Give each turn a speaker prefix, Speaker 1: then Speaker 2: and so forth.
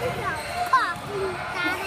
Speaker 1: 小棒棒。